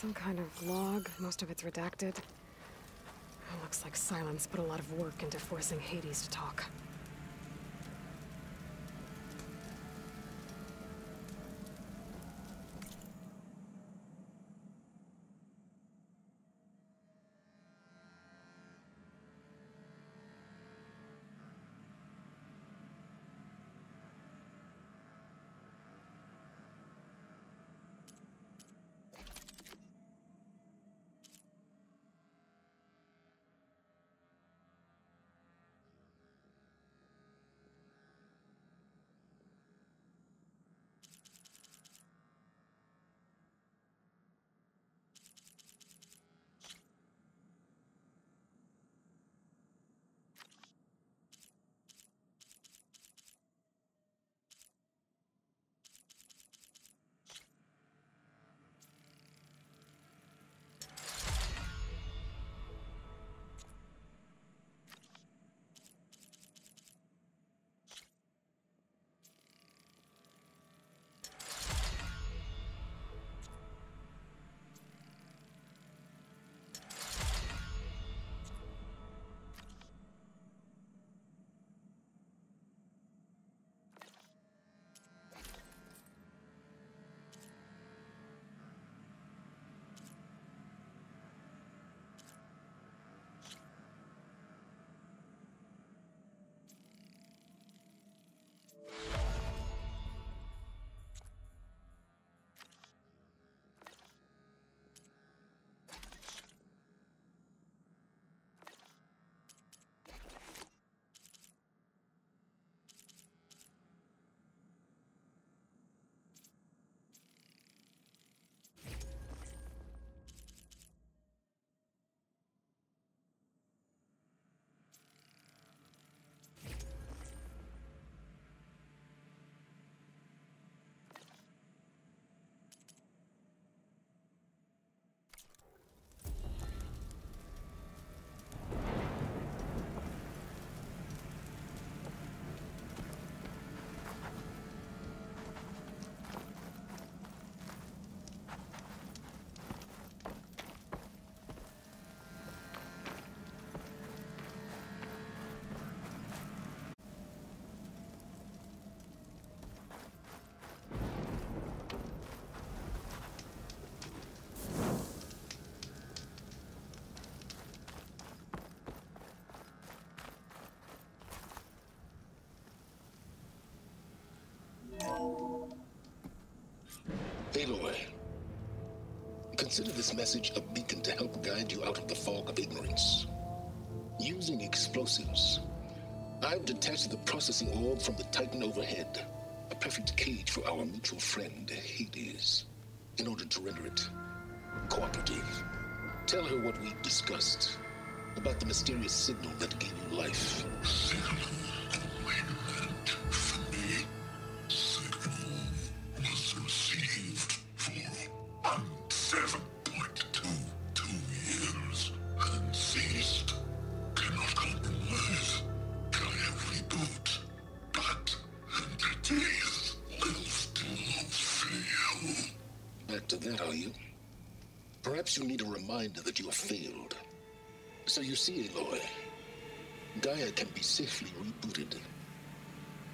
Some kind of log, most of it's redacted. It Looks like Sylens put a lot of work into forcing Hades to talk. Aloy, consider this message a beacon to help guide you out of the fog of ignorance. Using explosives, I've detached the processing orb from the Titan overhead, a perfect cage for our mutual friend, Hades, in order to render it cooperative. Tell her what we discussed about the mysterious signal that gave you life. Can be safely rebooted.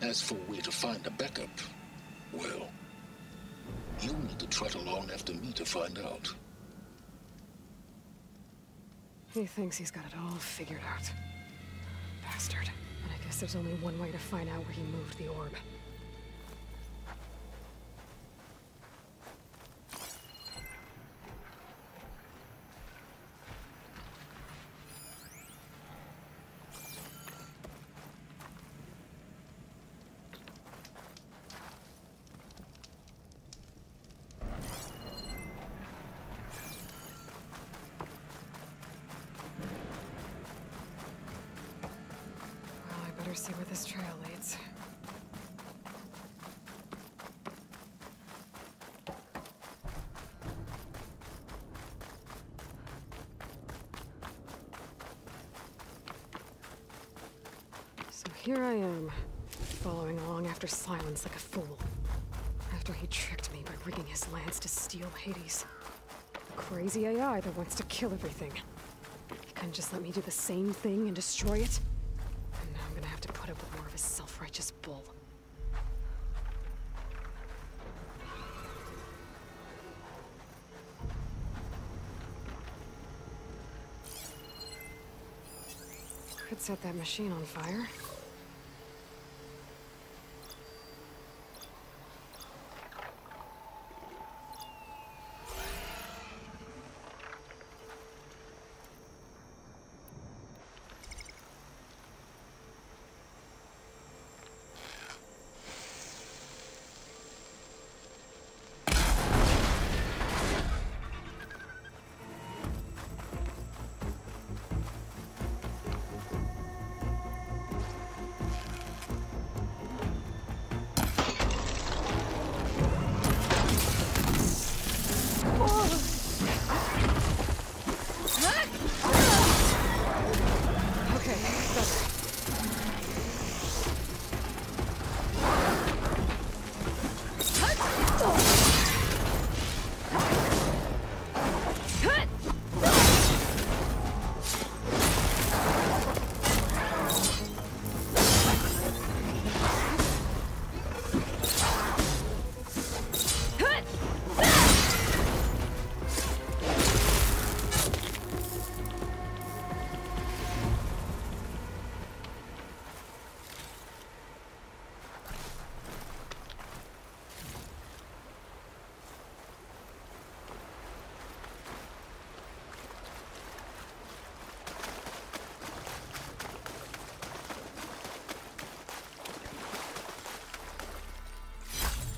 As for where to find a backup, well, you'll need to trot along after me to find out. He thinks he's got it all figured out. Bastard. And I guess there's only one way to find out where he moved the orb. see where this trail leads. So here I am, following along after Sylens like a fool. After he tricked me by rigging his lance to steal Hades. crazy AI that wants to kill everything. He couldn't just let me do the same thing and destroy it. And now I'm gonna have to put up with more of his self-righteous bull. Could set that machine on fire.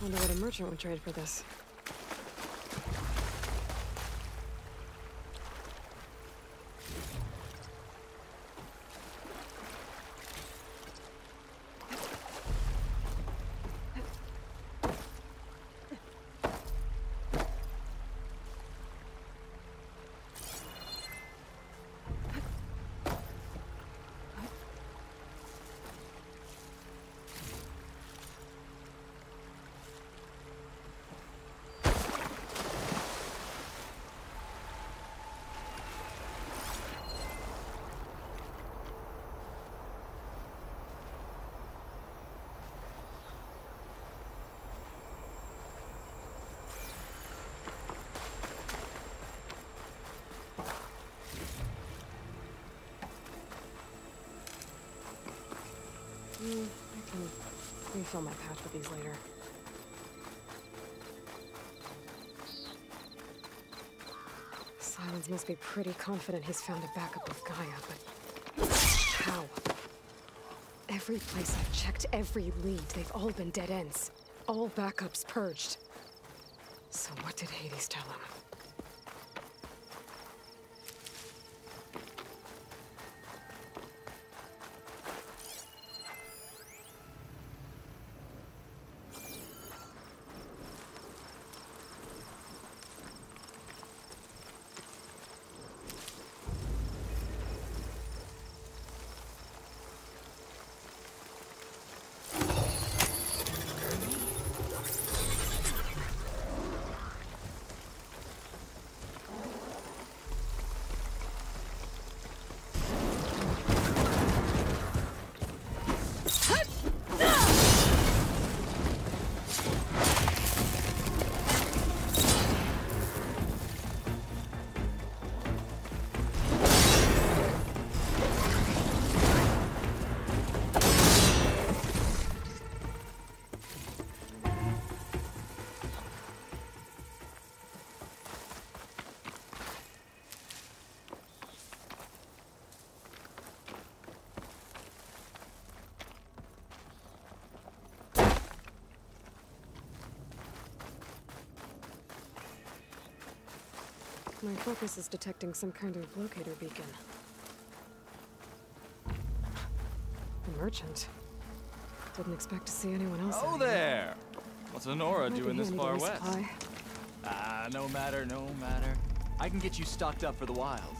I wonder what a merchant would trade for this. Hmm, I can refill my pouch with these later. Sylens must be pretty confident he's found a backup of Gaia, but how? Every place I've checked, every lead, they've all been dead ends. All backups purged. So what did Hades tell him? My focus is detecting some kind of locator beacon. The merchant. Didn't expect to see anyone else. Oh there! What's Honora doing this far west? resupply. Ah, no matter, no matter. I can get you stocked up for the wild.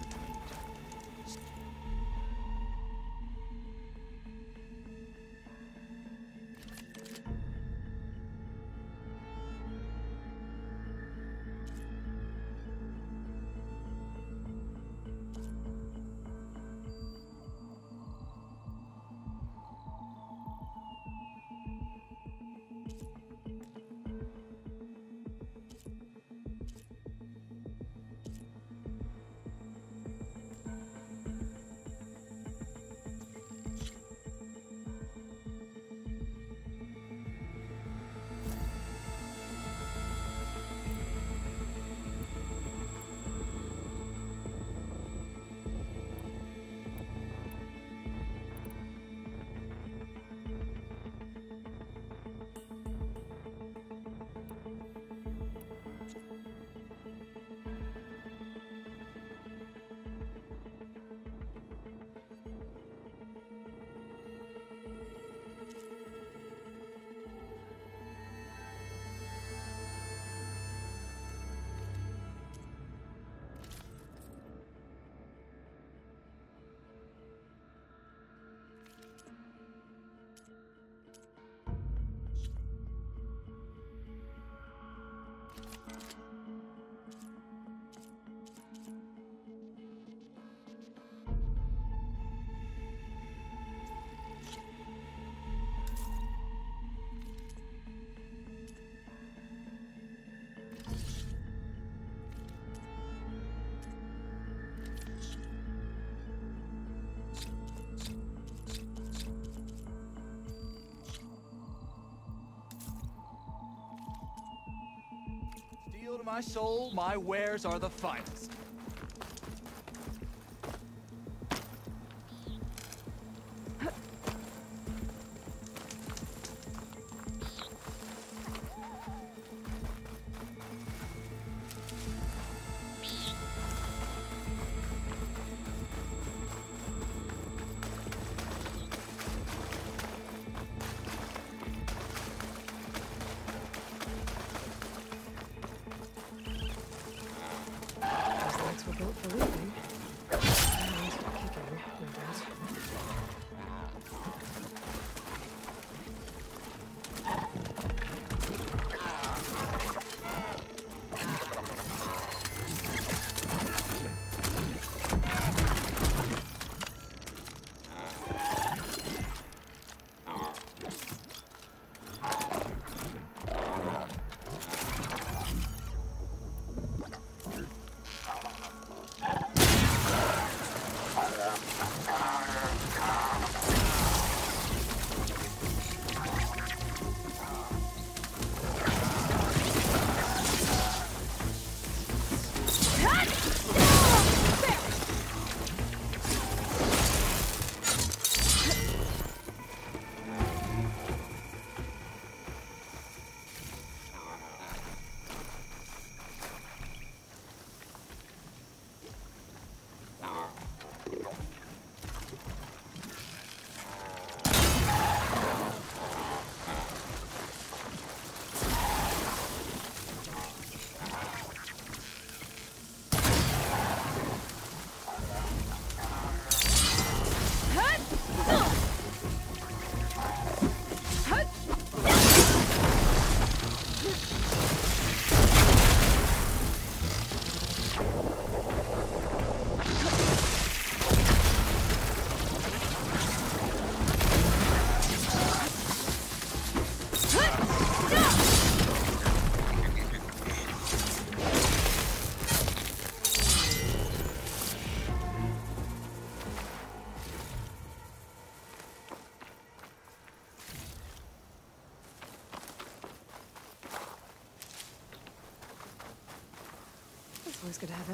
My soul, my wares are the finest.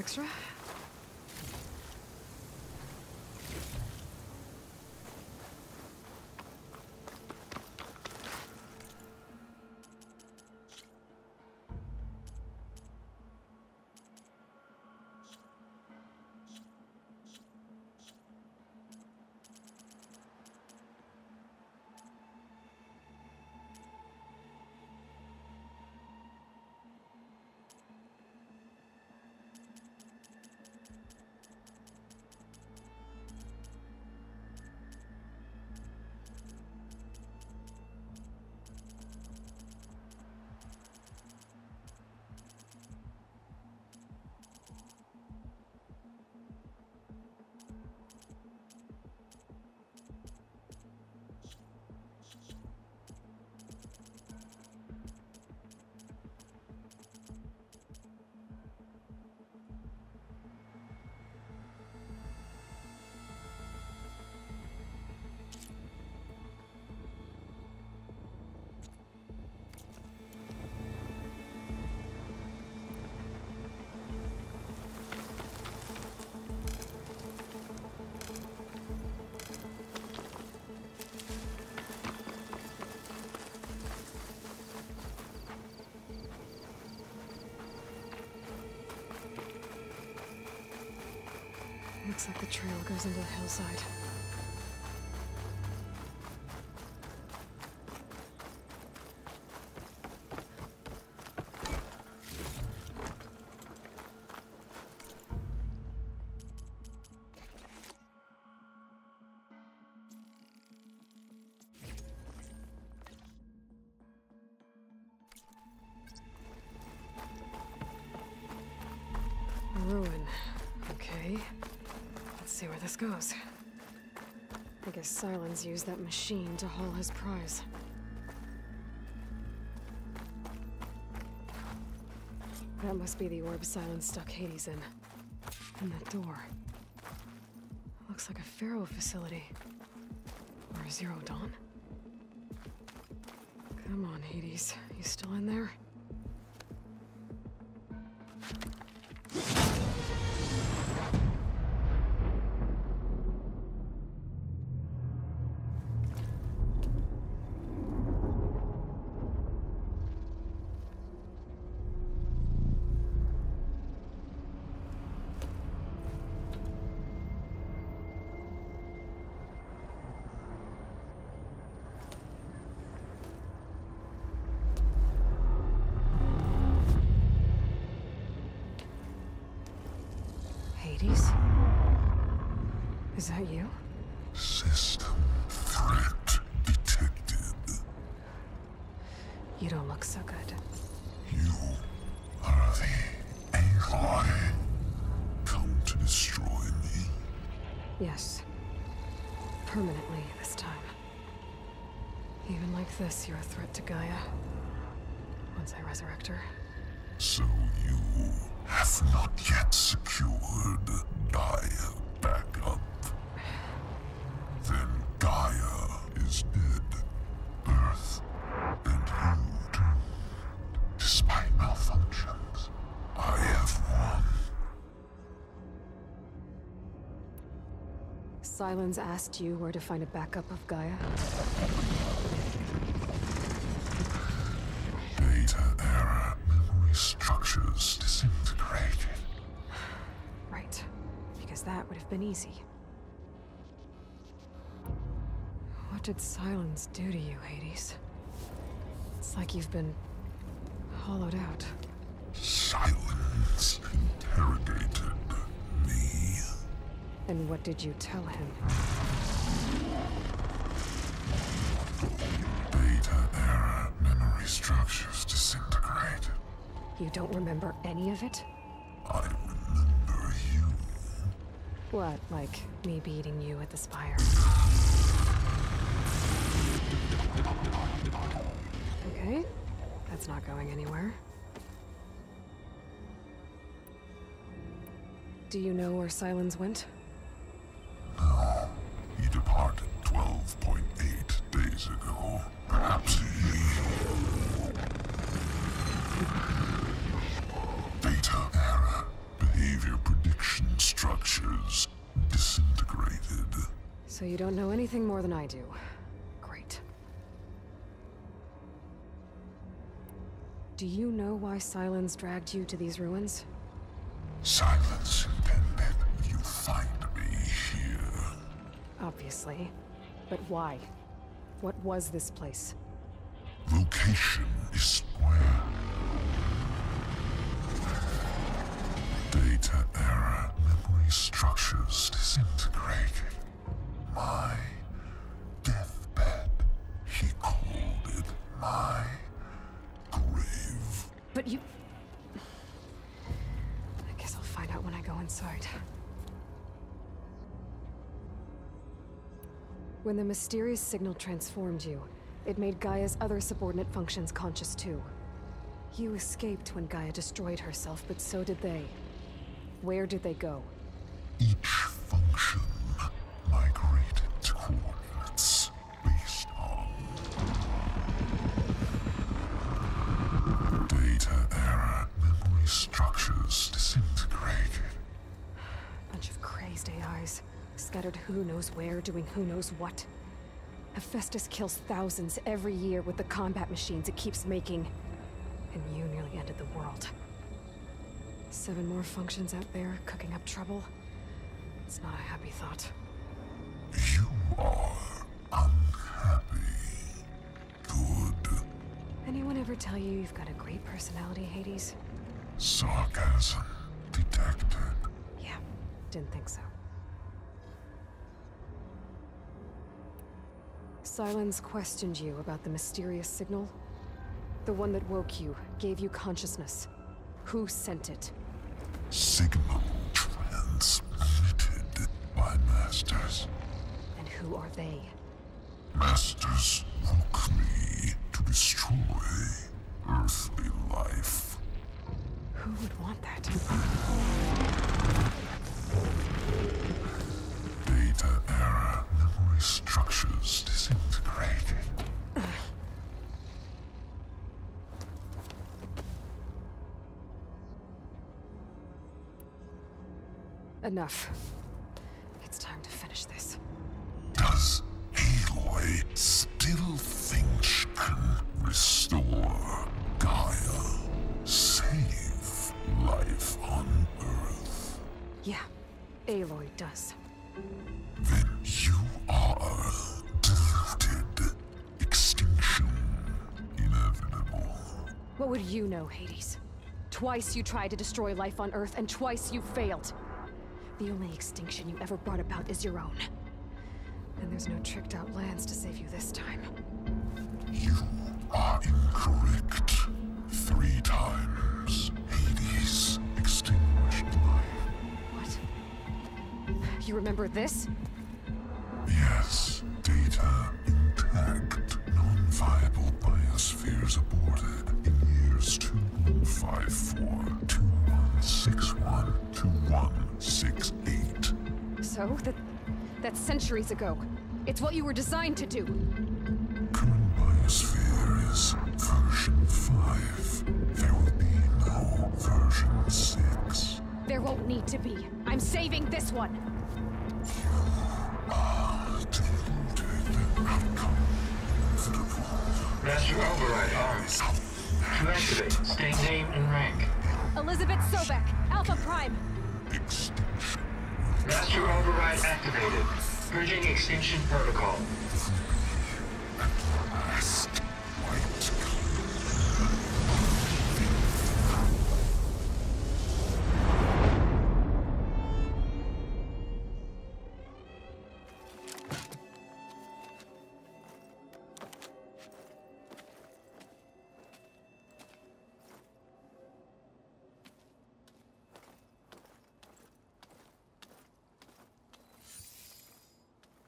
Extra. Looks like the trail goes into the hillside. Ruin. See where this goes. I guess Sylens used that machine to haul his prize. That must be the orb Sylens stuck Hades in. And that door. Looks like a Faro facility. Or a Zero Dawn. Come on, Hades. You still in there? Hades? Is that you? System threat detected. You don't look so good. You are the Aloy. Come to destroy me. Yes. Permanently this time. Even like this, you're a threat to Gaia. Once I resurrect her. So not yet secured Gaia backup. Then Gaia is dead. Earth and you doomed. Despite malfunctions, I have won. Silence asked you where to find a backup of Gaia. Data error. Memory structures that would have been easy. What did Sylens do to you, Hades? It's like you've been hollowed out. Sylens interrogated me. And what did you tell him? Data error. Memory structures disintegrated. You don't remember any of it? What, like me beating you at the spire? Okay, that's not going anywhere. Do you know where Sylens went? No. He departed 12.8 days ago. Perhaps structures disintegrated. So you don't know anything more than I do. Great. Do you know why Sylens dragged you to these ruins? Sylens intended you find me here. Obviously. But why? What was this place? Location is square. Structures disintegrated. My deathbed. He called it my grave. But you... I guess I'll find out when I go inside. When the mysterious signal transformed you, it made Gaia's other subordinate functions conscious too. You escaped when Gaia destroyed herself, but so did they. Where did they go? Each function migrated to coordinates based on data error. Memory structures disintegrated. Bunch of crazed AIs, scattered who knows where, doing who knows what. Hephaestus kills thousands every year with the combat machines it keeps making. And you nearly ended the world. Seven more functions out there, cooking up trouble. It's not a happy thought. You are unhappy. Good. Anyone ever tell you you've got a great personality, Hades? Sarcasm detected. Yeah, didn't think so. Sylens questioned you about the mysterious signal? The one that woke you, gave you consciousness. Who sent it? Signal transmitted by masters. And who are they? Masters woke me to destroy earthly life. Who would want that? Data error. Memory structures disintegrated. Enough. It's time to finish this. Does Aloy still think she can restore Gaia? Save life on Earth? Yeah, Aloy does. Then you are deluded. Extinction inevitable. What would you know, Hades? Twice you tried to destroy life on Earth, and twice you failed. The only extinction you ever brought about is your own. And there's no tricked out lands to save you this time. You are incorrect. Three times Hades extinguished life. What? You remember this? Yes, data intact. Non-viable biospheres aborted in years 2154, 2161, 2168. So, that, that's centuries ago. It's what you were designed to do. Current biosphere is version 5. There will be no version 6. There won't need to be. I'm saving this one. Deluded outcome. Master override armed. To activate, state name and rank. Elisabet Sobeck, Alpha Prime. Master override activated. Purging extinction protocol.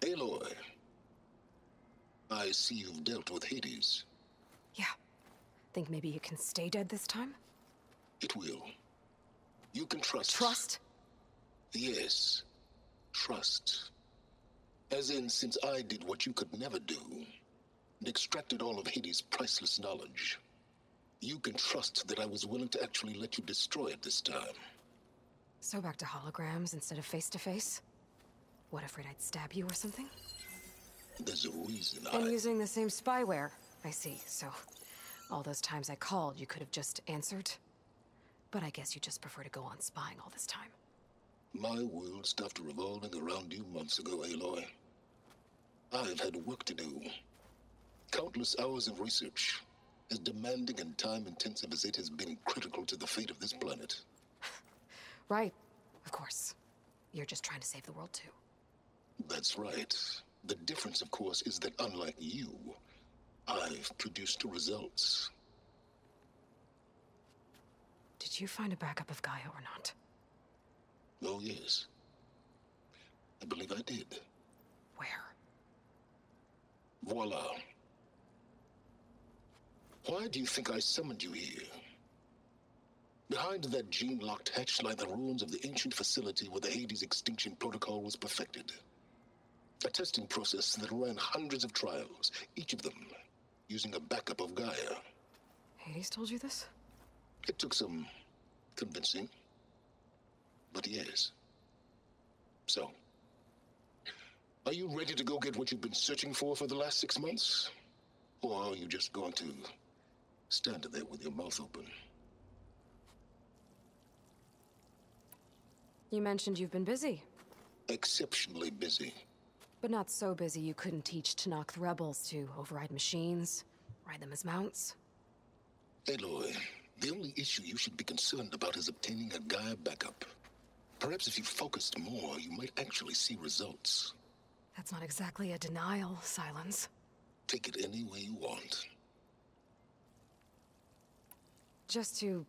Aloy, I see you've dealt with Hades. Yeah. Think maybe you can stay dead this time? It will. You can trust. Trust? Yes. Trust. As in, since I did what you could never do, and extracted all of Hades' priceless knowledge, you can trust that I was willing to actually let you destroy it this time. So back to holograms instead of face to face? What, afraid I'd stab you or something? There's a reason And I. using the same spyware. I see, so all those times I called, you could have just answered. But I guess you just prefer to go on spying all this time. My world stopped revolving around you months ago, Aloy. I've had work to do. Countless hours of research, as demanding and time intensive as it has been critical to the fate of this planet. Right, of course. You're just trying to save the world too. That's right. The difference, of course, is that unlike you, I've produced results. Did you find a backup of Gaia or not? Oh, yes. I believe I did. Where? Voila. Why do you think I summoned you here? Behind that gene-locked hatch lie the ruins of the ancient facility where the Hades extinction protocol was perfected. A testing process that ran hundreds of trials, each of them using a backup of Gaia. Hades told you this? It took some convincing, but yes. So, are you ready to go get what you've been searching for for the last six months? Or are you just going to stand there with your mouth open? You mentioned you've been busy, Exceptionally busy. But not so busy you couldn't teach Tenakth the rebels to override machines, ride them as mounts. Aloy, the only issue you should be concerned about is obtaining a Gaia backup. Perhaps if you focused more, you might actually see results. That's not exactly a denial, Sylens. Take it any way you want. Just to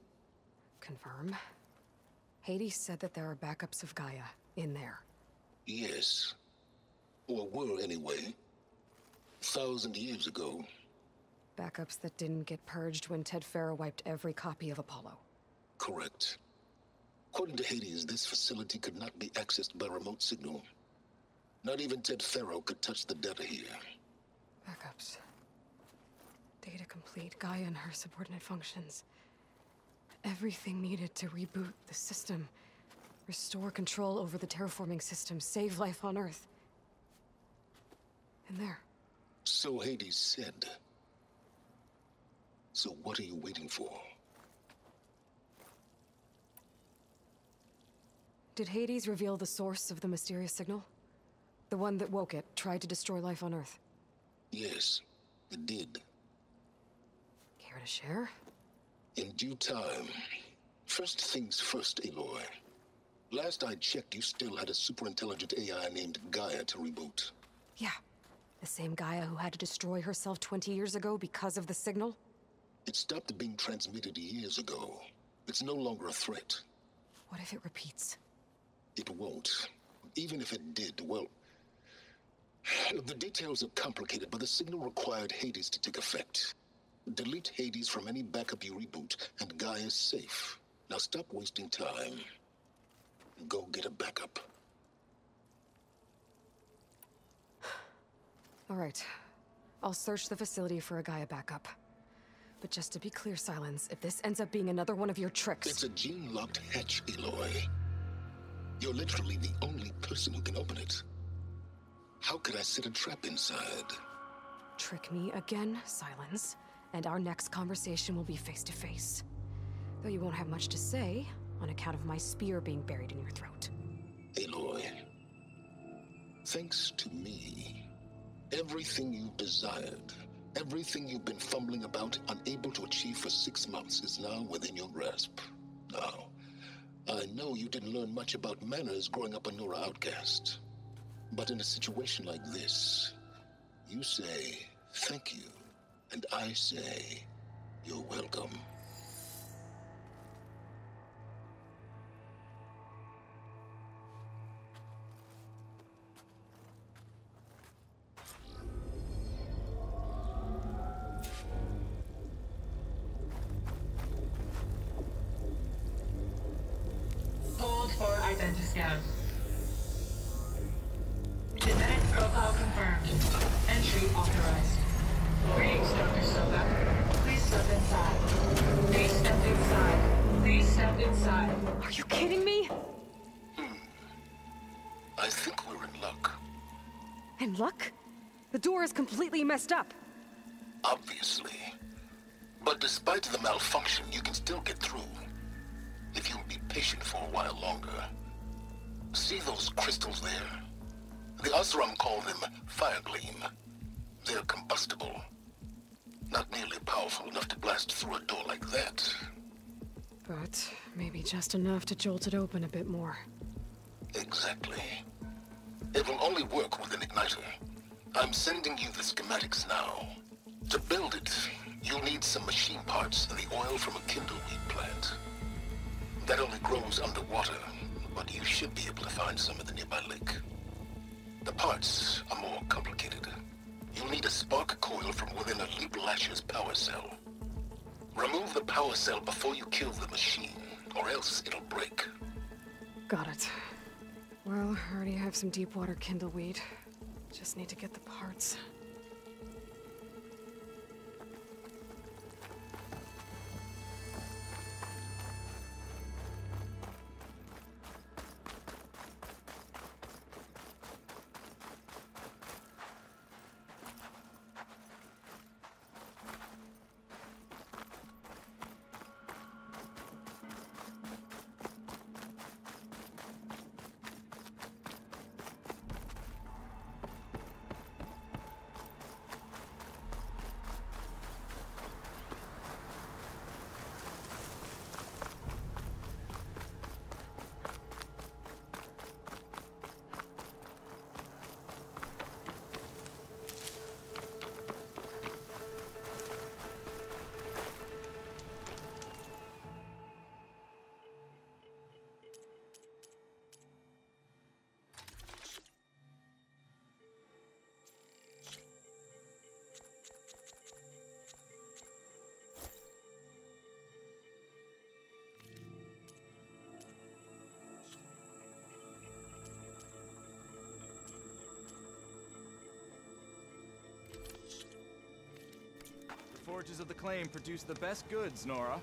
confirm, Hades said that there are backups of Gaia in there. Yes. Or were anyway. Thousand years ago. Backups that didn't get purged when Ted Faro wiped every copy of Apollo. Correct. According to Hades, this facility could not be accessed by remote signal. Not even Ted Faro could touch the data here. Backups. Data complete, Gaia and her subordinate functions. Everything needed to reboot the system. Restore control over the terraforming system, save life on Earth. And there. So Hades said. So what are you waiting for? Did Hades reveal the source of the mysterious signal? The one that woke it, tried to destroy life on Earth. Yes, it did. Care to share? In due time. First things first, Aloy. Last I checked, you still had a superintelligent AI named Gaia to reboot. Yeah. The same Gaia who had to destroy herself 20 years ago because of the signal? It stopped being transmitted years ago. It's no longer a threat. What if it repeats? It won't. Even if it did, well... The details are complicated, but the signal required Hades to take effect. Delete Hades from any backup you reboot, and Gaia's safe. Now stop wasting time. Go get a backup. Right. I'll search the facility for a Gaia backup. But just to be clear, Sylens, if this ends up being another one of your tricks... It's a gene-locked hatch, Aloy. You're literally the only person who can open it. How could I set a trap inside? Trick me again, Sylens, and our next conversation will be face to face. Though you won't have much to say, on account of my spear being buried in your throat. Aloy, thanks to me, everything you desired, everything you've been fumbling about, unable to achieve for six months, is now within your grasp. Now, I know you didn't learn much about manners growing up a Nora outcast. But in a situation like this, you say thank you, and I say you're welcome. Hold for identiscan. Genetic profile confirmed. Entry authorized. Greetings, Dr. Sobeck. Please step inside. Please step inside. Please step inside. Are you kidding me? I think we're in luck. And luck? The door is completely messed up. Obviously. But despite the malfunction, you can still get through. If you'll be patient for a while longer. See those crystals there? The Oseram call them fire gleam. They're combustible. Not nearly powerful enough to blast through a door like that. But maybe just enough to jolt it open a bit more. Exactly. It will only work with an igniter. I'm sending you the schematics now. To build it, you'll need some machine parts and the oil from a kindleweed plant. That only grows underwater, but you should be able to find some in the nearby lake. The parts are more complicated. You'll need a spark coil from within a Leaplasher's power cell. Remove the power cell before you kill the machine, or else it'll break. Got it. Well, I already have some deep water kindleweed. Just need to get the parts. Of the claim produce the best goods, Nora.